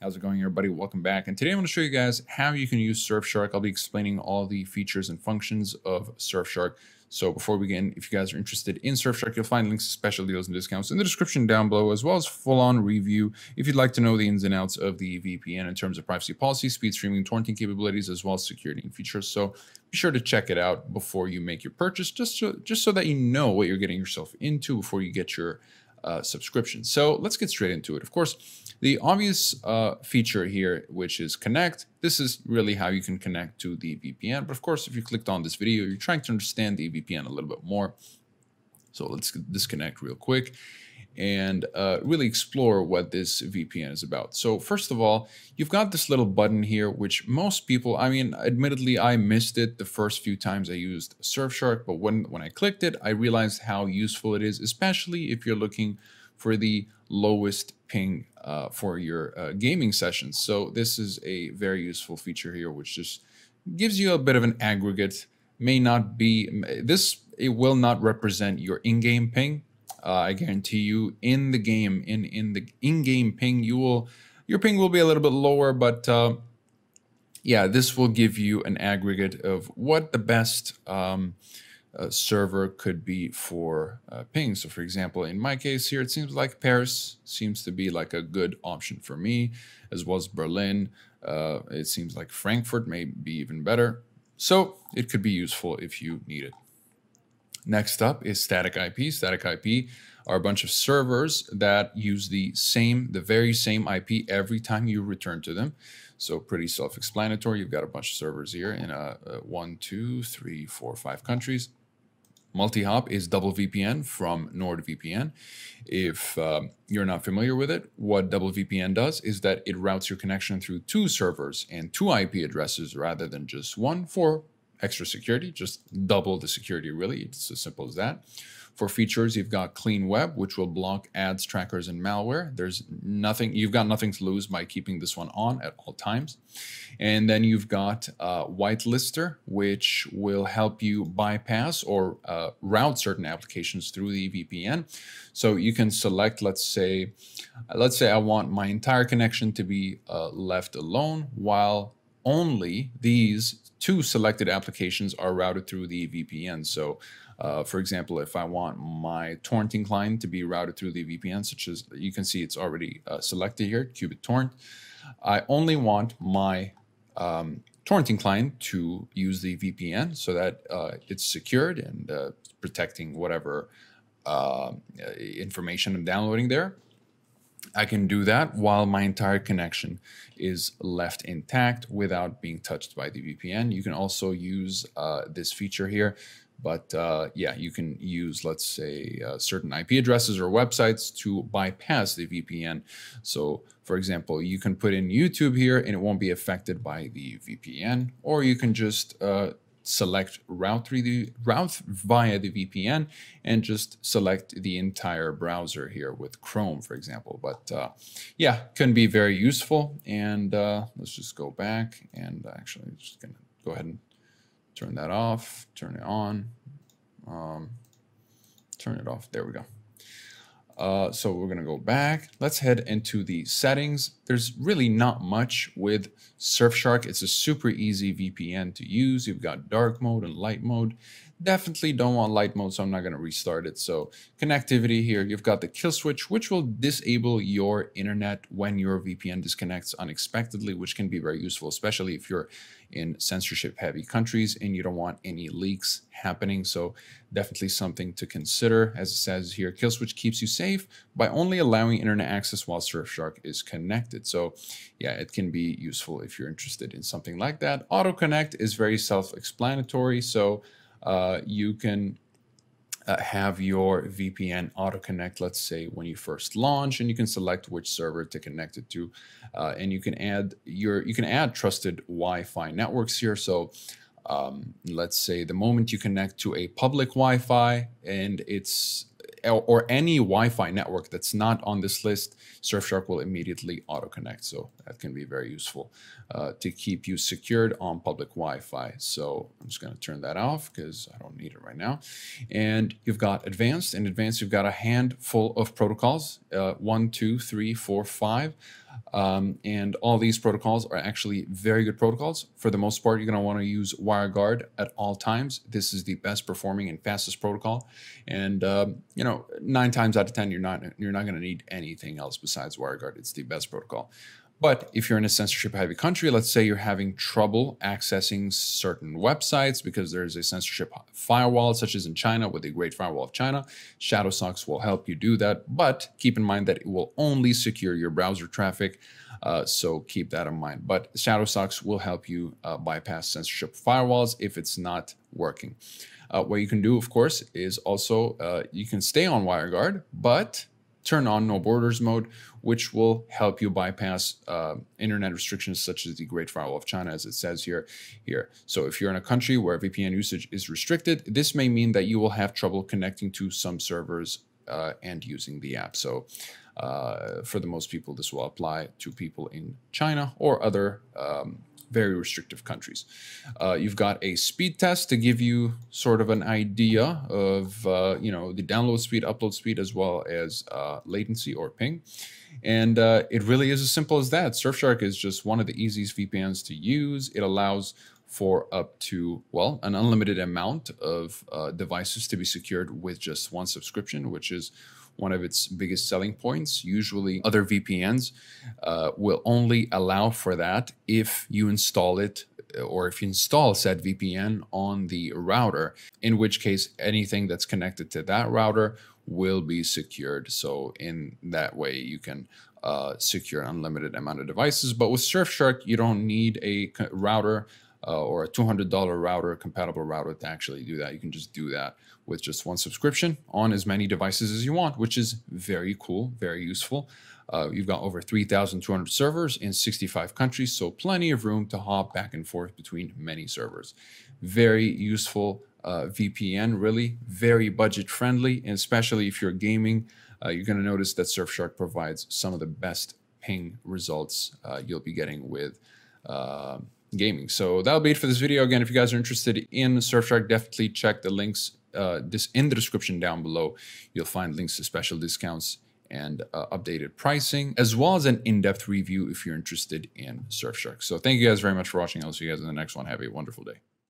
How's it going, everybody? Welcome back. And today I'm going to show you guys how you can use Surfshark. I'll be explaining all the features and functions of Surfshark. So before we begin, if you guys are interested in Surfshark, you'll find links to special deals and discounts in the description down below, as well as full-on review if you'd like to know the ins and outs of the VPN in terms of privacy policy, speed streaming, torrenting capabilities, as well as security and features. So be sure to check it out before you make your purchase, just so, just so that you know what you're getting yourself into before you get your uh, subscription. So let's get straight into it. Of course, the obvious uh, feature here, which is connect, this is really how you can connect to the VPN. But of course, if you clicked on this video, you're trying to understand the VPN a little bit more. So let's disconnect real quick and uh, really explore what this VPN is about. So first of all, you've got this little button here, which most people, I mean, admittedly, I missed it the first few times I used Surfshark, but when, when I clicked it, I realized how useful it is, especially if you're looking for the lowest ping uh, for your uh, gaming sessions. So this is a very useful feature here, which just gives you a bit of an aggregate, may not be, this, it will not represent your in-game ping, uh, I guarantee you, in the game, in in the in-game ping, you will your ping will be a little bit lower, but uh, yeah, this will give you an aggregate of what the best um, uh, server could be for uh, ping. So, for example, in my case here, it seems like Paris seems to be like a good option for me, as well as Berlin. Uh, it seems like Frankfurt may be even better. So it could be useful if you need it. Next up is static IP. Static IP are a bunch of servers that use the same, the very same IP every time you return to them. So pretty self-explanatory. You've got a bunch of servers here in a, a one, two, three, four, five countries. Multi-hop is double VPN from NordVPN. If um, you're not familiar with it, what double VPN does is that it routes your connection through two servers and two IP addresses rather than just one for extra security, just double the security really. It's as simple as that. For features, you've got Clean Web, which will block ads, trackers, and malware. There's nothing, you've got nothing to lose by keeping this one on at all times. And then you've got uh, Whitelister, which will help you bypass or uh, route certain applications through the VPN. So you can select, let's say, let's say I want my entire connection to be uh, left alone while only these two selected applications are routed through the VPN. So, uh, for example, if I want my torrenting client to be routed through the VPN, such as you can see it's already uh, selected here, qBittorrent, I only want my um, torrenting client to use the VPN so that uh, it's secured and uh, protecting whatever uh, information I'm downloading there. I can do that while my entire connection is left intact without being touched by the VPN. You can also use uh, this feature here, but uh, yeah, you can use, let's say, uh, certain IP addresses or websites to bypass the VPN. So, for example, you can put in YouTube here and it won't be affected by the VPN, or you can just uh, select route through the route via the VPN and just select the entire browser here with Chrome, for example. But uh, yeah, can be very useful. And uh, let's just go back and actually just gonna go ahead and turn that off, turn it on, um, turn it off. There we go. Uh, so we're going to go back. Let's head into the settings. There's really not much with Surfshark. It's a super easy VPN to use. You've got dark mode and light mode. Definitely don't want light mode, so I'm not going to restart it. So connectivity here, you've got the kill switch, which will disable your internet when your VPN disconnects unexpectedly, which can be very useful, especially if you're in censorship heavy countries and you don't want any leaks happening. So definitely something to consider. As it says here, kill switch keeps you safe by only allowing internet access while Surfshark is connected. So yeah, it can be useful if you're interested in something like that. Auto connect is very self-explanatory. So uh, you can uh, have your VPN auto connect, let's say when you first launch, and you can select which server to connect it to. Uh, and you can add your you can add trusted Wi-Fi networks here. So um, let's say the moment you connect to a public Wi-Fi and it's or any Wi-Fi network that's not on this list, Surfshark will immediately auto-connect. So that can be very useful uh, to keep you secured on public Wi-Fi. So I'm just going to turn that off because I don't need it right now. And you've got advanced. In advanced, you've got a handful of protocols, uh, one, two, three, four, five. Um, and all these protocols are actually very good protocols. For the most part, you're going to want to use WireGuard at all times. This is the best performing and fastest protocol. And um, you know, nine times out of ten, you're not you're not going to need anything else besides WireGuard. It's the best protocol. But if you're in a censorship heavy country, let's say you're having trouble accessing certain websites because there's a censorship firewall, such as in China with the Great Firewall of China, Shadowsocks will help you do that. But keep in mind that it will only secure your browser traffic. Uh, so keep that in mind. But Shadowsocks will help you uh, bypass censorship firewalls if it's not working. Uh, what you can do, of course, is also uh, you can stay on WireGuard, but turn on no borders mode, which will help you bypass uh, internet restrictions such as the Great Firewall of China, as it says here. Here, so if you're in a country where VPN usage is restricted, this may mean that you will have trouble connecting to some servers uh, and using the app. So. Uh, for the most people, this will apply to people in China or other um, very restrictive countries. Uh, you've got a speed test to give you sort of an idea of uh, you know the download speed, upload speed, as well as uh, latency or ping. And uh, it really is as simple as that. Surfshark is just one of the easiest VPNs to use. It allows for up to, well, an unlimited amount of uh, devices to be secured with just one subscription, which is one of its biggest selling points. Usually, other VPNs uh, will only allow for that if you install it uh, or if you install said VPN on the router, in which case anything that's connected to that router will be secured. So, in that way, you can uh, secure an unlimited amount of devices. But with Surfshark, you don't need a router uh, or a $200 router, compatible router to actually do that. You can just do that with just one subscription on as many devices as you want, which is very cool, very useful. Uh, you've got over 3,200 servers in 65 countries, so plenty of room to hop back and forth between many servers. Very useful uh, VPN, really, very budget friendly, and especially if you're gaming, uh, you're going to notice that Surfshark provides some of the best ping results uh, you'll be getting with uh, gaming. So that'll be it for this video. Again, if you guys are interested in Surfshark, definitely check the links uh, this in the description down below. You'll find links to special discounts and uh, updated pricing, as well as an in-depth review if you're interested in Surfshark. So thank you guys very much for watching. I'll see you guys in the next one. Have a wonderful day.